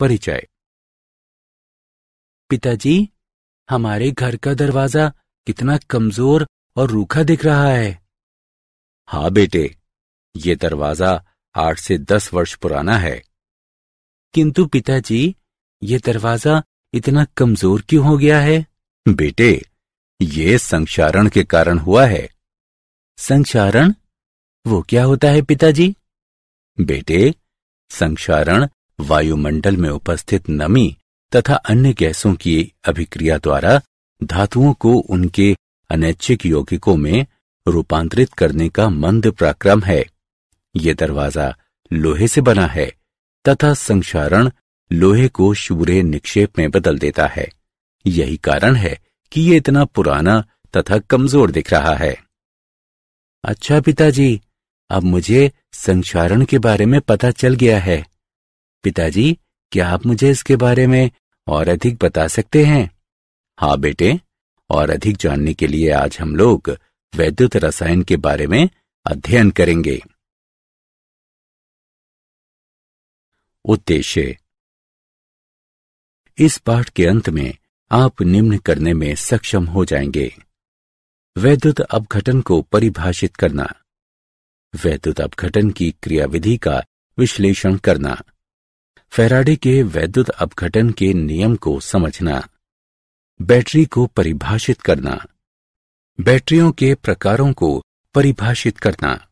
परिचय। पिताजी हमारे घर का दरवाज़ा कितना कमज़ोर और रूखा दिख रहा है। हाँ बेटे ये दरवाज़ा आठ से दस वर्ष पुराना है। किंतु पिताजी ये दरवाज़ा इतना कमज़ोर क्यों हो गया है? बेटे ये संक्षारण के कारण हुआ है। संक्षारण? वो क्या होता है पिताजी? बेटे संक्षारण वायुमंडल में उपस्थित नमी तथा अन्य गैसों की अभिक्रिया द्वारा धातुओं को उनके अनैच्छिक यौगिकों में रूपांतरित करने का मंद प्रक्रम है। ये दरवाज़ा लोहे से बना है तथा संक्षारण लोहे को शूरे निक्षेप में बदल देता है। यही कारण है कि ये इतना पुराना तथा कमज़ोर दिख रहा है। अच्छा पिताजी, अब मुझे संक्षारण के बारे में पता चल गया है। पिताजी, क्या आप मुझे इसके बारे में और अधिक बता सकते हैं? हाँ बेटे, और अधिक जानने के लिए आज हम लोग वैद्युत रसायन के बारे में अध्ययन करेंगे। उद्देश्य। इस पाठ के अंत में आप निम्न करने में सक्षम हो जाएँगे। वैद्युत अपघटन को परिभाषित करना। वैद्युत अपघटन की क्रियाविधि का विश्लेषण करना। फेराडे के वैद्युत अपघटन के नियम को समझना, बैटरी को परिभाषित करना, बैटरियों के प्रकारों को परिभाषित करना,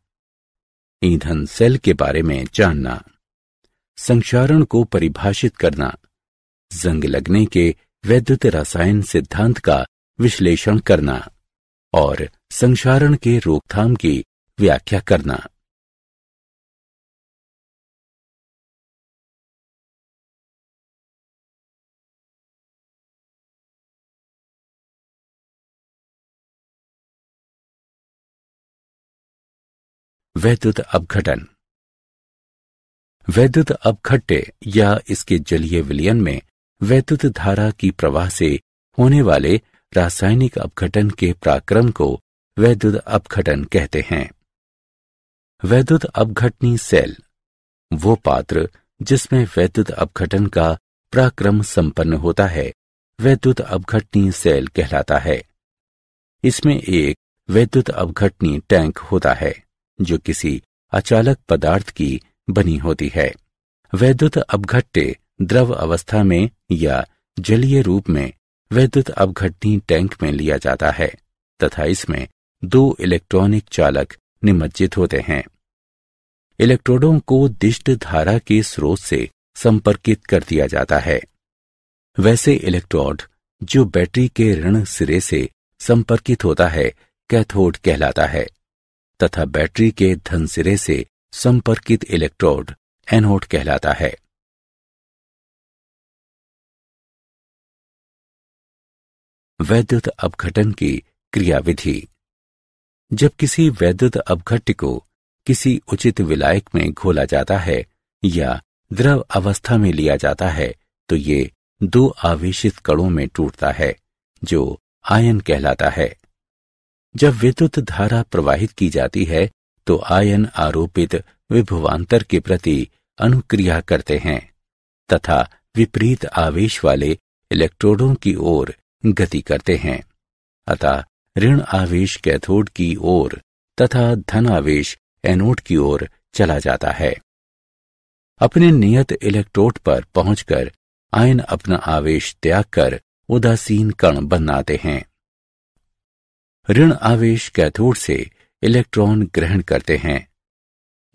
ईंधन सेल के बारे में जानना, संक्षारण को परिभाषित करना, जंग लगने के वैद्युत रसायन सिद्धांत का विश्लेषण करना और संक्षारण के रोकथाम की व्याख्या करना। वैद्युत अपघटन। वैद्युत अपघट्य या इसके जलीय विलयन में वैद्युत धारा की प्रवाह से होने वाले रासायनिक अपघटन के प्राक्रम को वैद्युत अपघटन कहते हैं। वैद्युत अपघटनी सेल, वो पात्र जिसमें वैद्युत अपघटन का प्राक्रम संपन्न होता है, वैद्युत अपघटनी सेल कहलाता है। इसमें एक वैद्युत अपघटनी टैंक होता है। जो किसी अचालक पदार्थ की बनी होती है। वैद्युत अपघट्य द्रव अवस्था में या जलीय रूप में वैद्युत अपघटनी टैंक में लिया जाता है, तथा इसमें दो इलेक्ट्रॉनिक चालक निमज्जित होते हैं। इलेक्ट्रोडों को दिष्ट धारा के स्रोत से संपर्कित कर दिया जाता है। वैसे इलेक्ट्रोड, जो बैटरी के ऋण सिरे से संपर्कित होता है, कैथोड कहलाता है। तथा बैटरी के धन सिरे से संपर्कित इलेक्ट्रोड एनोड कहलाता है। वैद्युत अपघटन की क्रियाविधि। जब किसी वैद्युत अपघट्य को किसी उचित विलायक में घोला जाता है या द्रव अवस्था में लिया जाता है तो ये दो आवेशित कणों में टूटता है, जो आयन कहलाता है। जब विद्युत धारा प्रवाहित की जाती है तो आयन आरोपित विभवांतर के प्रति अनुक्रिया करते हैं, तथा विपरीत आवेश वाले इलेक्ट्रोडों की ओर गति करते हैं। अतः ऋण आवेश कैथोड की ओर तथा धन आवेश एनोड की ओर चला जाता है। अपने नियत इलेक्ट्रोड पर पहुंचकर आयन अपना आवेश त्याग कर उदासीन कण बनाते हैं। ऋण आवेश कैथोड से इलेक्ट्रॉन ग्रहण करते हैं,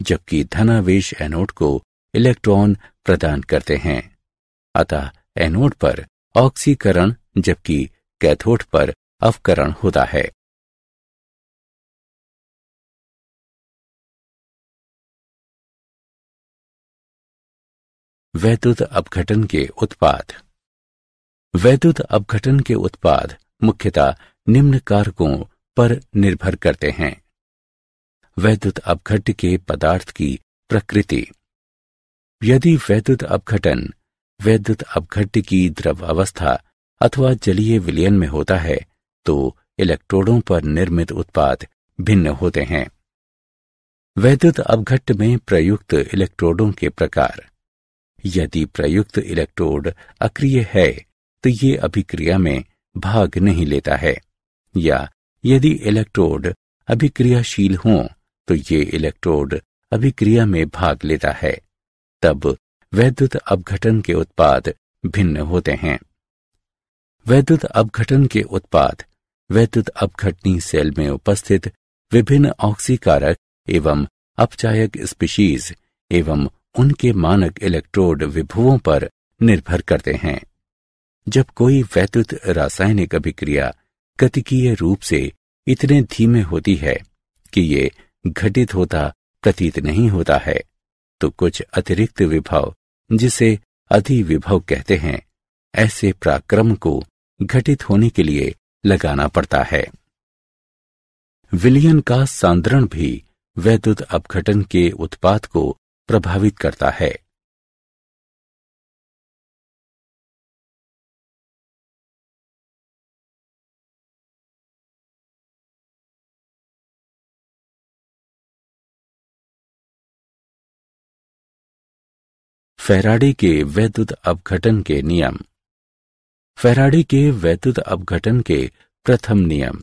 जबकि धनावेश एनोड को इलेक्ट्रॉन प्रदान करते हैं। अतः एनोड पर ऑक्सीकरण जबकि कैथोड पर अवकरण होता है। वैद्युत अपघटन के उत्पाद। वैद्युत अपघटन के उत्पाद मुख्यतः निम्न कारकों पर निर्भर करते हैं। वैद्युत अपघट्य के पदार्थ की प्रकृति। यदि वैद्युत अपघटन, वैद्युत अपघट्य की द्रव अवस्था अथवा जलीय विलयन में होता है तो इलेक्ट्रोडों पर निर्मित उत्पाद भिन्न होते हैं। वैद्युत अपघट्य में प्रयुक्त इलेक्ट्रोडों के प्रकार। यदि प्रयुक्त इलेक्ट्रोड अक्रिय है तो ये अभिक्रिया में भाग नहीं लेता है। या यदि इलेक्ट्रोड अभिक्रियाशील हो तो ये इलेक्ट्रोड अभिक्रिया में भाग लेता है। तब वैद्युत अपघटन के उत्पाद भिन्न होते हैं। वैद्युत अपघटन के उत्पाद, वैद्युत अपघटनी सेल में उपस्थित विभिन्न ऑक्सीकारक एवं अपचायक स्पीशीज एवं उनके मानक इलेक्ट्रोड विभुओं पर निर्भर करते हैं। जब कोई वैद्युत रासायनिक अभिक्रिया गतिकीय रूप से इतने धीमे होती है कि ये घटित होता, प्रतीत नहीं होता है। तो कुछ अतिरिक्त विभव, जिसे अधिविभव कहते हैं, ऐसे पराक्रम को घटित होने के लिए लगाना पड़ता है। विलियन का सांद्रण भी वैद्युत अपघटन के उत्पाद को प्रभावित करता है। फेराडे के वैद्युत अपघटन के नियम। फेराडे के वैद्युत अपघटन के प्रथम नियम।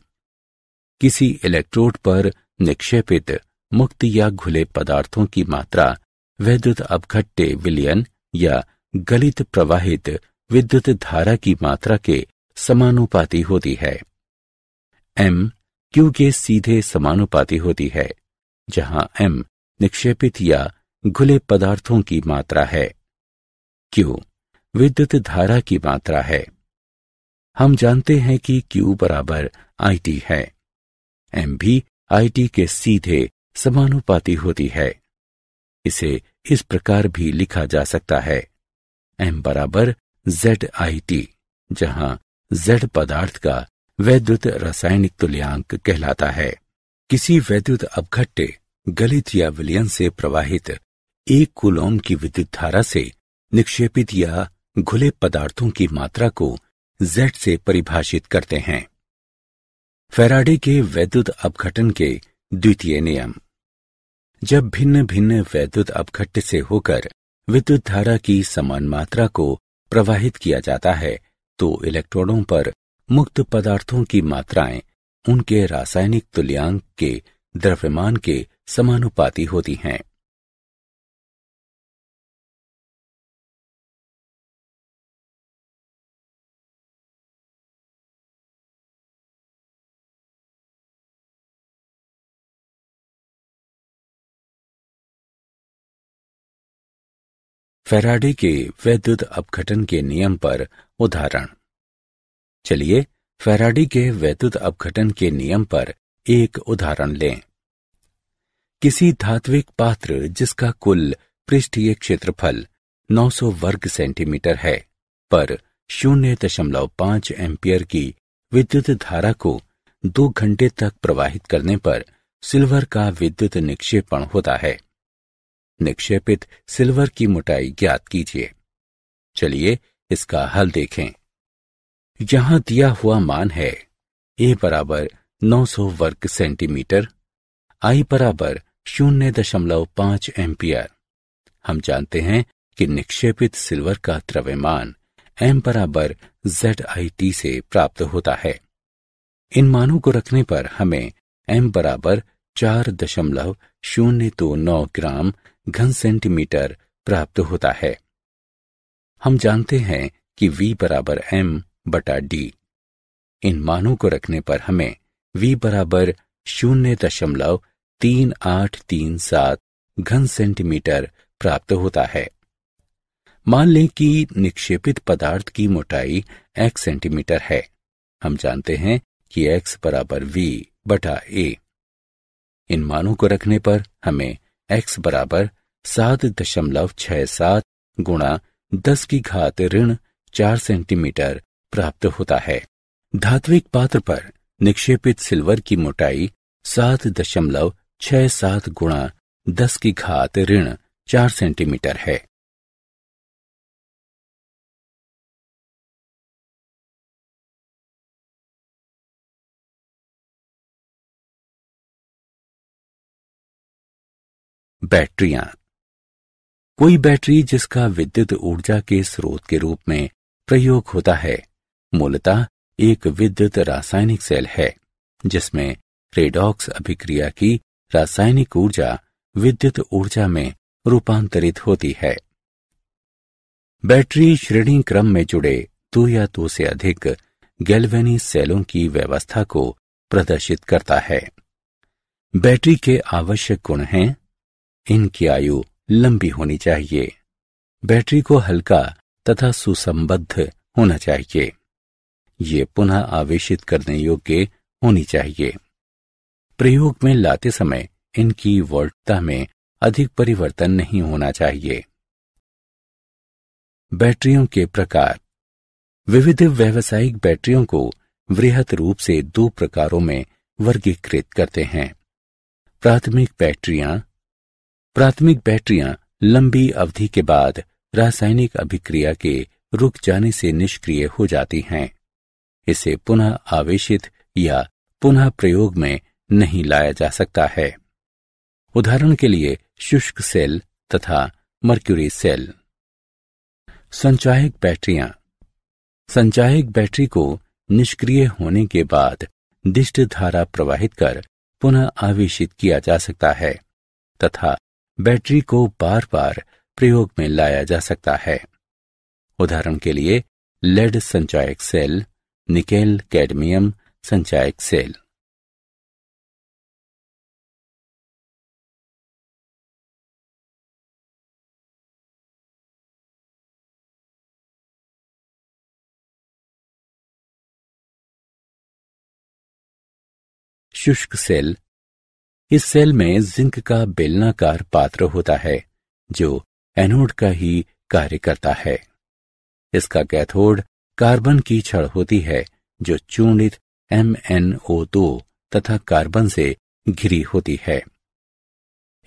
किसी इलेक्ट्रोड पर निक्षेपित मुक्त या घुले पदार्थों की मात्रा वैद्युत अपघट्टे विलियन या गलित प्रवाहित विद्युत धारा की मात्रा के समानुपाती होती है। एम क्यू के सीधे समानुपाती होती है, जहाँ एम निक्षेपित या घुले पदार्थों की मात्रा है। क्यू? विद्युत धारा की मात्रा है। हम जानते हैं कि क्यू बराबर आई टी है। एम भी आई टी के सीधे समानुपाती होती है। इसे इस प्रकार भी लिखा जा सकता है। एम बराबर जेड आई टी जहाँ जेड पदार्थ का वैद्युत रासायनिक तुल्यांक कहलाता है। किसी वैद्युत अपघट्टे गलित या विलियन से प्रवाहित एक कुलोम की विद्युत धारा से निक्षेपित या घुले पदार्थों की मात्रा को जेड से परिभाषित करते हैं। फेराडे के वैद्युत अपघटन के द्वितीय नियम। जब भिन्न भिन्न वैद्युत अपघट्ट से होकर विद्युत धारा की समान मात्रा को प्रवाहित किया जाता है तो इलेक्ट्रोडों पर मुक्त पदार्थों की मात्राएँ उनके रासायनिक तुल्यांक के द्रव्यमान के समानुपाती होती हैं। फेराडे के वैद्युत अपघटन के नियम पर उदाहरण। चलिए फेराडे के वैद्युत अपघटन के नियम पर एक उदाहरण लें। किसी धात्विक पात्र जिसका कुल पृष्ठीय क्षेत्रफल 900 वर्ग सेंटीमीटर है, पर शून्य दशमलव पाँच एम्पियर की विद्युत धारा को दो घंटे तक प्रवाहित करने पर सिल्वर का विद्युत निक्षेपण होता है। निक्षेपित सिल्वर की मोटाई ज्ञात कीजिए। चलिए इसका हल देखें। यहाँ दिया हुआ मान है, ए बराबर 900 वर्ग सेंटीमीटर, आई बराबर शून्य दशमलव पाँच एम्पियर। हम जानते हैं कि निक्षेपित सिल्वर का द्रव्यमान एम बराबर जेड आई टी से प्राप्त होता है। इन मानों को रखने पर हमें एम बराबर चार दशमलव शून्य दो नौ ग्राम घन सेंटीमीटर प्राप्त होता है। हम जानते हैं कि v बराबर एम बटा डी इन मानों को रखने पर हमें v बराबर शून्य दशमलव तीन आठ तीन सात घन सेंटीमीटर प्राप्त होता है। मान लें कि निक्षेपित पदार्थ की मोटाई x सेंटीमीटर है। हम जानते हैं कि x बराबर वी बटा ए इन मानों को रखने पर हमें x बराबर सात दशमलव छह सात गुणा दस की घात ऋण चार सेंटीमीटर प्राप्त होता है। धात्विक पात्र पर निक्षेपित सिल्वर की मोटाई सात दशमलव छह सात गुणा दस की घात ऋण चार सेंटीमीटर है। बैटरियाँ। कोई बैटरी जिसका विद्युत ऊर्जा के स्रोत के रूप में प्रयोग होता है, मूलतः एक विद्युत रासायनिक सेल है, जिसमें रेडॉक्स अभिक्रिया की रासायनिक ऊर्जा विद्युत ऊर्जा में रूपांतरित होती है। बैटरी श्रेणी क्रम में जुड़े दो या दो से अधिक गैल्वेनी सेलों की व्यवस्था को प्रदर्शित करता है। बैटरी के आवश्यक गुण हैं इनकी आयु लंबी होनी चाहिए। बैटरी को हल्का तथा सुसंबद्ध होना चाहिए। ये पुनः आवेशित करने योग्य होनी चाहिए। प्रयोग में लाते समय इनकी वोल्टता में अधिक परिवर्तन नहीं होना चाहिए। बैटरियों के प्रकार। विविध व्यावसायिक बैटरियों को वृहत रूप से दो प्रकारों में वर्गीकृत करते हैं। प्राथमिक बैटरियाँ प्राथमिक बैटरियाँ लंबी अवधि के बाद रासायनिक अभिक्रिया के रुक जाने से निष्क्रिय हो जाती हैं। इसे पुनः आवेशित या पुनः प्रयोग में नहीं लाया जा सकता है। उदाहरण के लिए शुष्क सेल तथा मर्क्यूरी सेल। संचायक बैटरियाँ। संचायक बैटरी को निष्क्रिय होने के बाद दिष्ट धारा प्रवाहित कर पुनः आवेशित किया जा सकता है तथा बैटरी को बार बार प्रयोग में लाया जा सकता है। उदाहरण के लिए, लेड संचायक सेल, निकेल कैडमियम संचायक सेल। शुष्क सेल इस सेल में जिंक का बेलनाकार पात्र होता है, जो एनोड का ही कार्य करता है। इसका कैथोड कार्बन की छड़ होती है, जो चूर्णित MnO2 तथा कार्बन से घिरी होती है।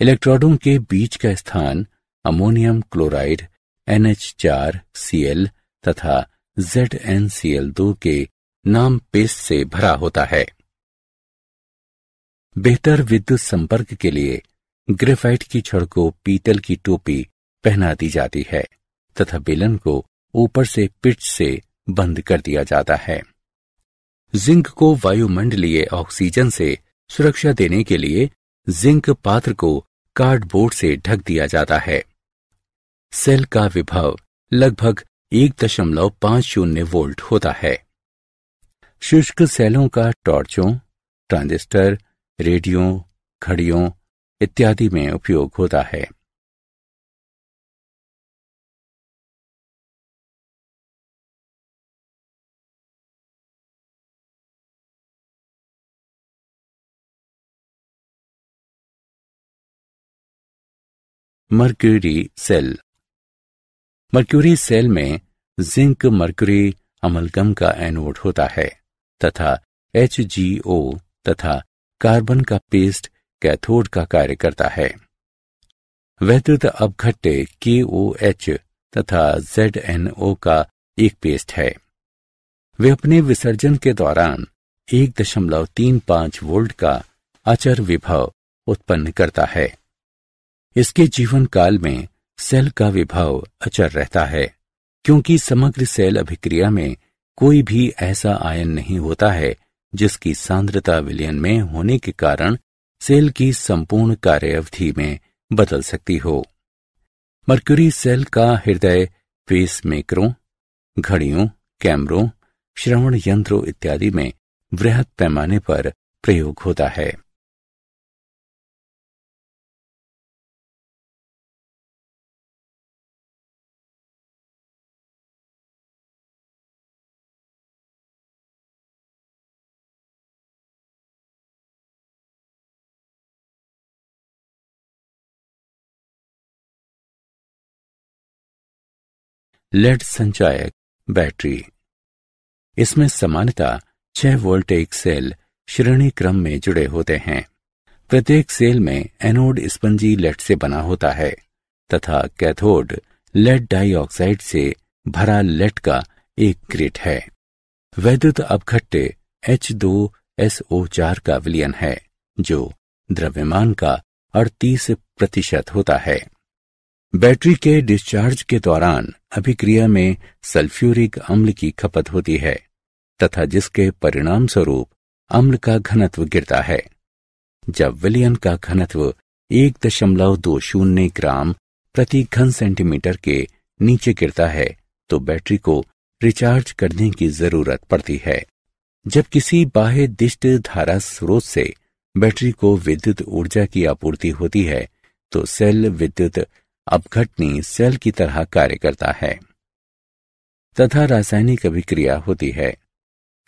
इलेक्ट्रोडों के बीच का स्थान अमोनियम क्लोराइड NH4Cl तथा ZnCl2 के नाम पेस्ट से भरा होता है। बेहतर विद्युत संपर्क के लिए ग्रेफाइट की छड़ को पीतल की टोपी पहना दी जाती है, तथा बेलन को ऊपर से पिच से बंद कर दिया जाता है। जिंक को वायुमंडलीय ऑक्सीजन से सुरक्षा देने के लिए जिंक पात्र को कार्डबोर्ड से ढक दिया जाता है। सेल का विभव लगभग एक दशमलव पाँच शून्य वोल्ट होता है। शुष्क सेलों का टॉर्चों, ट्रांजिस्टर रेडियो, घड़ियों इत्यादि में उपयोग होता है। Mercury cell. मर्क्यूरी सेल में जिंक मर्क्यूरी अमलगम का एनोड होता है तथा HGO तथा कार्बन का पेस्ट कैथोड का कार्य करता है। वैद्युत अपघट्टे के ओ एच तथा जेड एन ओ का एक पेस्ट है। वे अपने विसर्जन के दौरान एक दशमलव तीन पाँच वोल्ट का अचर विभव उत्पन्न करता है। इसके जीवन काल में सेल का विभव अचर रहता है, क्योंकि समग्र सेल अभिक्रिया में कोई भी ऐसा आयन नहीं होता है जिसकी सांद्रता विलयन में होने के कारण सेल की संपूर्ण कार्य अवधि में बदल सकती हो। मर्क्यूरी सेल का हृदय पेस मेकरों घड़ियों, कैमरों, श्रवण यंत्रों इत्यादि में वृहद पैमाने पर प्रयोग होता है। लेड संचायक बैटरी। इसमें सामान्यतः छह वोल्ट एक सेल श्रेणी क्रम में जुड़े होते हैं। प्रत्येक सेल में एनोड स्पंजी लेड से बना होता है, तथा कैथोड लेड डाइऑक्साइड से भरा लेड का एक ग्रिट है। वैद्युत अपघट्टे H2SO4 का विलियन है, जो द्रव्यमान का 38 प्रतिशत होता है। बैटरी के डिस्चार्ज के दौरान अभिक्रिया में सल्फ्यूरिक अम्ल की खपत होती है, तथा जिसके परिणाम स्वरूप अम्ल का घनत्व गिरता है। जब विलियन का घनत्व एक दशमलव दो शून्य ग्राम प्रति घन सेंटीमीटर के नीचे गिरता है तो बैटरी को रिचार्ज करने की ज़रूरत पड़ती है। जब किसी बाह्य दिष्ट धारा स्रोत से बैटरी को विद्युत ऊर्जा की आपूर्ति होती है तो सेल विद्युत अपघटनी सेल की तरह कार्य करता है। तथा रासायनिक अभिक्रिया होती है।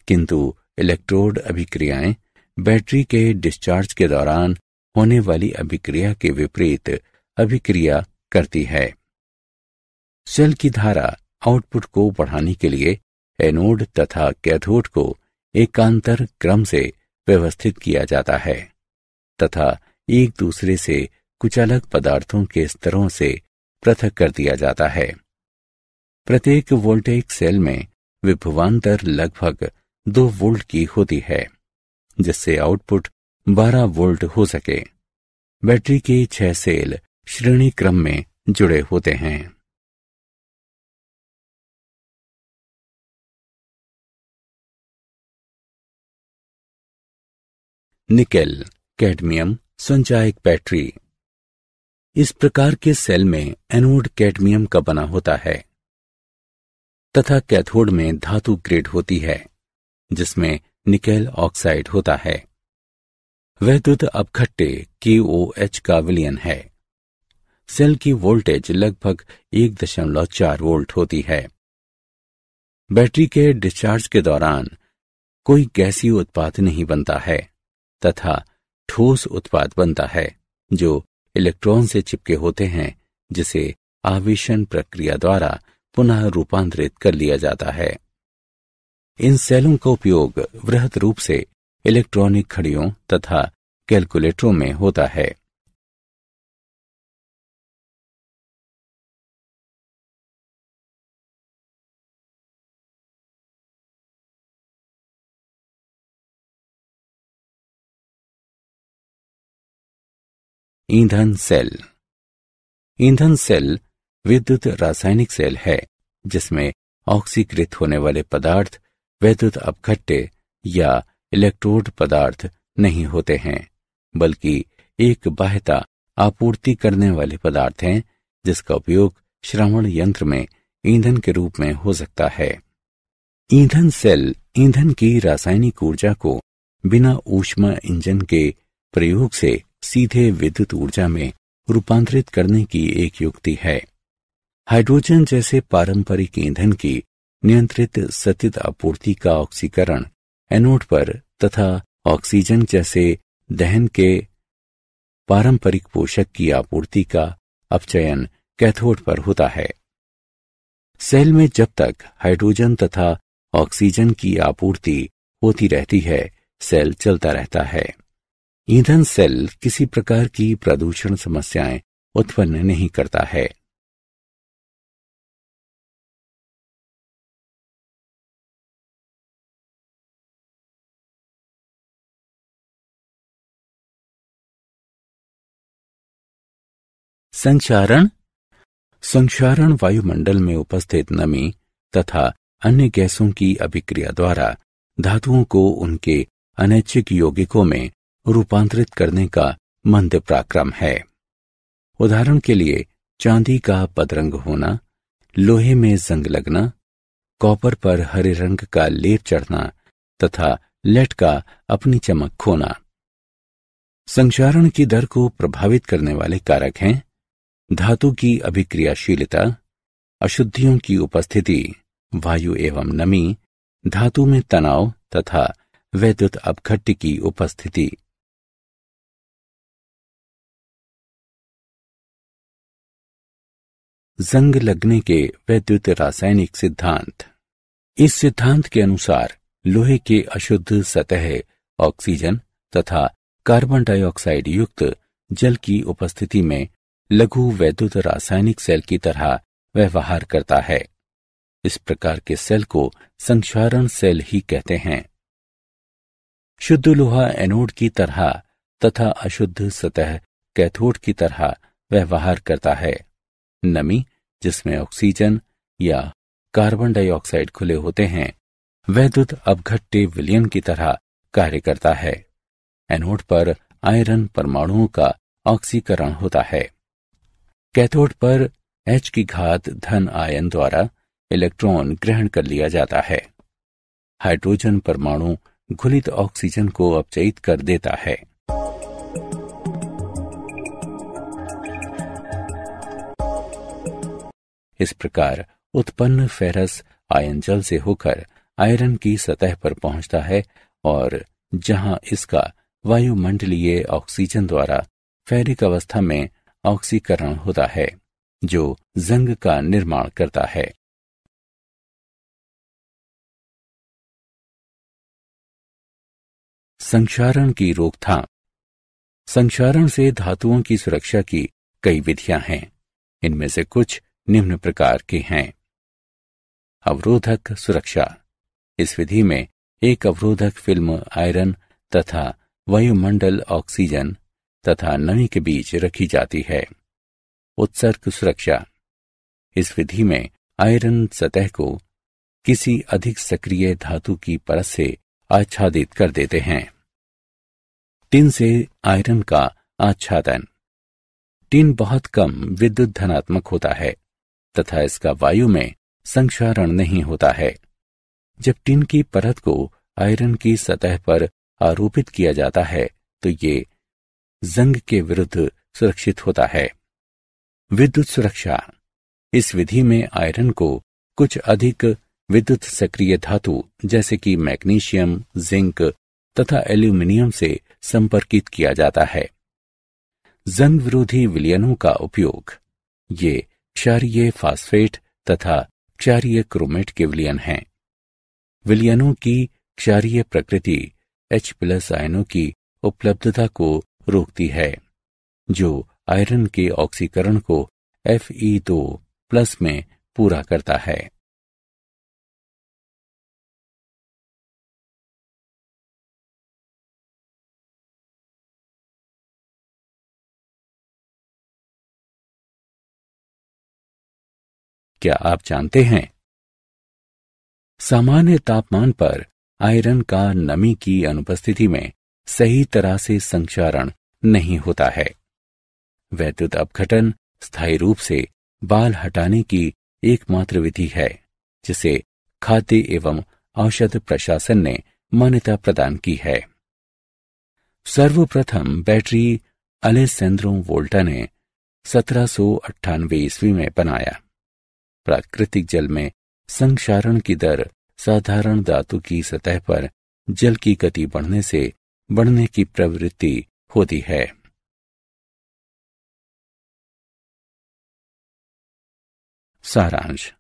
किंतु इलेक्ट्रोड अभिक्रियाएँ बैटरी के डिस्चार्ज के दौरान होने वाली अभिक्रिया के विपरीत अभिक्रिया करती है। सेल की धारा आउटपुट को बढ़ाने के लिए एनोड तथा कैथोड को एकांतर क्रम से व्यवस्थित किया जाता है तथा एक दूसरे से कुछ अलग पदार्थों के स्तरों से पृथक कर दिया जाता है। प्रत्येक वोल्टेक सेल में विभवांतर लगभग दो वोल्ट की होती है, जिससे आउटपुट 12 वोल्ट हो सके। बैटरी के छह सेल श्रेणी क्रम में जुड़े होते हैं। निकेल, कैडमियम, संचायक बैटरी। इस प्रकार के सेल में एनोड कैडमियम का बना होता है, तथा कैथोड में धातु ग्रेड होती है, जिसमें निकेल ऑक्साइड होता है। वह दुध अपखट्टे के ओ एच का विलियन है। सेल की वोल्टेज लगभग एक दशमलव चार वोल्ट होती है। बैटरी के डिस्चार्ज के दौरान कोई गैसीय उत्पाद नहीं बनता है, तथा ठोस उत्पाद बनता है, जो इलेक्ट्रॉन से चिपके होते हैं, जिसे आवेशन प्रक्रिया द्वारा पुनः रूपांतरित कर लिया जाता है। इन सेलों का उपयोग वृहद रूप से इलेक्ट्रॉनिक घड़ियों तथा कैलकुलेटरों में होता है। ईंधन सेल। ईंधन सेल विद्युत रासायनिक सेल है, जिसमें ऑक्सीकृत होने वाले पदार्थ वैद्युत अपघट्टे या इलेक्ट्रोड पदार्थ नहीं होते हैं, बल्कि एक बाह्यता आपूर्ति करने वाले पदार्थ हैं, जिसका उपयोग श्रवण यंत्र में ईंधन के रूप में हो सकता है। ईंधन सेल ईंधन की रासायनिक ऊर्जा को बिना ऊष्मा इंजन के प्रयोग से सीधे विद्युत ऊर्जा में रूपांतरित करने की एक युक्ति है। हाइड्रोजन जैसे पारंपरिक ईंधन की नियंत्रित सतित आपूर्ति का ऑक्सीकरण एनोड पर तथा ऑक्सीजन जैसे दहन के पारंपरिक पोषक की आपूर्ति का अपचयन कैथोड पर होता है। सेल में जब तक हाइड्रोजन तथा ऑक्सीजन की आपूर्ति होती रहती है, सेल चलता रहता है। ईंधन सेल किसी प्रकार की प्रदूषण समस्याएँ उत्पन्न नहीं करता है। संचारण संक्षारण वायुमंडल में उपस्थित नमी तथा अन्य गैसों की अभिक्रिया द्वारा धातुओं को उनके अनैच्छिक यौगिकों में रूपांतरित करने का मंद पराक्रम है। उदाहरण के लिए, चांदी का पदरंग होना, लोहे में जंग लगना, कॉपर पर हरे रंग का लेप चढ़ना, तथा लेट का अपनी चमक खोना। संचारण की दर को प्रभावित करने वाले कारक हैं, धातु की अभिक्रियाशीलता, अशुद्धियों की उपस्थिति, वायु एवं नमी, धातु में तनाव तथा वैद्युत अपघट्ट की उपस्थिति। जंग लगने के वैद्युत रासायनिक सिद्धांत। इस सिद्धांत के अनुसार लोहे के अशुद्ध सतह, ऑक्सीजन तथा कार्बन डाइऑक्साइड युक्त जल की उपस्थिति में लघु वैद्युत रासायनिक सेल की तरह व्यवहार करता है। इस प्रकार के सेल को संक्षारण सेल ही कहते हैं। शुद्ध लोहा एनोड की तरह तथा अशुद्ध सतह कैथोड की तरह व्यवहार करता है। नमी, जिसमें ऑक्सीजन या कार्बन डाइऑक्साइड खुले होते हैं वैद्युत अपघट्टे विलियन की तरह कार्य करता है। एनोड पर आयरन परमाणुओं का ऑक्सीकरण होता है। कैथोड पर एच की घात धन आयन द्वारा इलेक्ट्रॉन ग्रहण कर लिया जाता है। हाइड्रोजन परमाणु घुलित ऑक्सीजन को अपचयित कर देता है। इस प्रकार उत्पन्न फेरस आयन जल से होकर आयरन की सतह पर पहुँचता है और जहाँ इसका वायुमंडलीय ऑक्सीजन द्वारा फेरिक अवस्था में ऑक्सीकरण होता है, जो जंग का निर्माण करता है। संक्षारण की रोकथाम। संक्षारण से धातुओं की सुरक्षा की कई विधियाँ हैं। इनमें से कुछ निम्न प्रकार के हैं। अवरोधक सुरक्षा। इस विधि में एक अवरोधक फ़िल्म आयरन तथा वायुमंडल ऑक्सीजन तथा नमी के बीच रखी जाती है। उत्सर्ग सुरक्षा। इस विधि में आयरन सतह को किसी अधिक सक्रिय धातु की परत से आच्छादित कर देते हैं। टिन से आयरन का आच्छादन। टिन बहुत कम विद्युत धनात्मक होता है। तथा इसका वायु में संक्षारण नहीं होता है। जब टिन की परत को आयरन की सतह पर आरोपित किया जाता है तो ये जंग के विरुद्ध सुरक्षित होता है। विद्युत सुरक्षा। इस विधि में आयरन को कुछ अधिक विद्युत सक्रिय धातु, जैसे कि मैग्नीशियम, जिंक तथा एल्यूमिनियम से संपर्कित किया जाता है। जंग विरोधी विलियनों का उपयोग। ये क्षारीय फास्फेट तथा क्षारिय क्रोमेट के विलियन हैं। विलियनों की क्षारीय प्रकृति एच प्लस आयनों की उपलब्धता को रोकती है, जो आयरन के ऑक्सीकरण को एफ़ ई दो प्लस में पूरा करता है। क्या आप जानते हैं? सामान्य तापमान पर आयरन का नमी की अनुपस्थिति में सही तरह से संचारण नहीं होता है। वैद्युत अपघटन स्थायी रूप से बाल हटाने की एकमात्र विधि है, जिसे खाद्य एवं औषध प्रशासन ने मान्यता प्रदान की है। सर्वप्रथम बैटरी अलेसेंद्रो वोल्टा ने सत्रह ईस्वी में बनाया। प्राकृतिक जल में संक्षारण की दर साधारण धातु की सतह पर जल की गति बढ़ने से बढ़ने की प्रवृत्ति होती है। सारांश।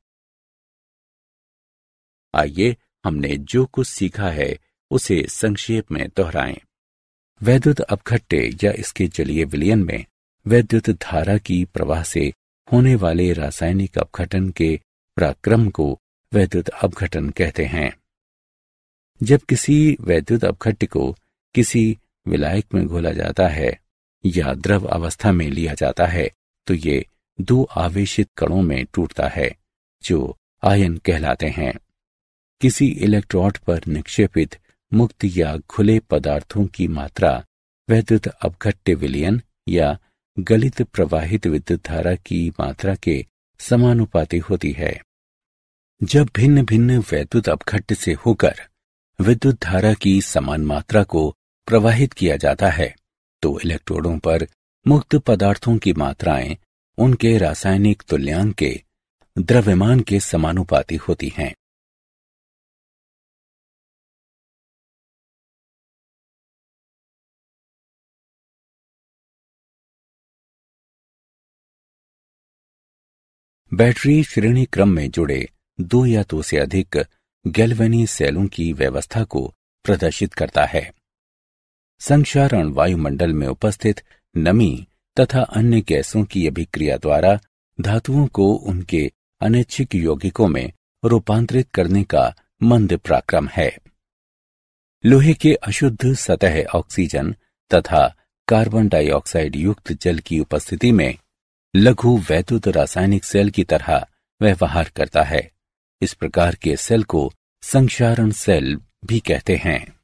आइए हमने जो कुछ सीखा है, उसे संक्षेप में दोहराएँ। वैद्युत अपघट्टे या इसके जलीय विलयन में वैद्युत धारा की प्रवाह से होने वाले रासायनिक अपघटन के पराक्रम को वैद्युत अपघटन कहते हैं। जब किसी वैद्युत अपघट्ट को किसी विलायक में घोला जाता है या द्रव अवस्था में लिया जाता है तो ये दो आवेशित कणों में टूटता है, जो आयन कहलाते हैं। किसी इलेक्ट्रोड पर निक्षेपित मुक्त या खुले पदार्थों की मात्रा वैद्युत अपघट्ट विलियन या गलित प्रवाहित विद्युत धारा की मात्रा के समानुपाती होती है। जब भिन्न भिन्न वैद्युत अपघट्ट से होकर विद्युत धारा की समान मात्रा को प्रवाहित किया जाता है तो इलेक्ट्रोडों पर मुक्त पदार्थों की मात्राएँ उनके रासायनिक तुल्यांक के द्रव्यमान के समानुपाती होती हैं। बैटरी श्रेणी क्रम में जुड़े दो या दो से अधिक गैल्वेनी सेलों की व्यवस्था को प्रदर्शित करता है। संक्षारण वायुमंडल में उपस्थित नमी तथा अन्य गैसों की अभिक्रिया द्वारा धातुओं को उनके अनैच्छिक यौगिकों में रूपांतरित करने का मंद पराक्रम है। लोहे के अशुद्ध सतह ऑक्सीजन तथा कार्बन डाइऑक्साइड युक्त जल की उपस्थिति में लघु वैद्युत रासायनिक सेल की तरह व्यवहार करता है। इस प्रकार के सेल को संक्षारण सेल भी कहते हैं।